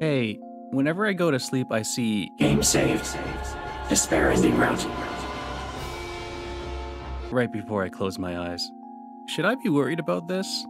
Hey, whenever I go to sleep, I see Game saved. Despair is ending route. right before I close my eyes. Should I be worried about this?